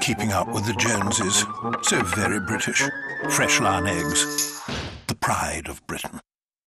Keeping up with the Joneses. So very British. Fresh-larn eggs. The pride of Britain.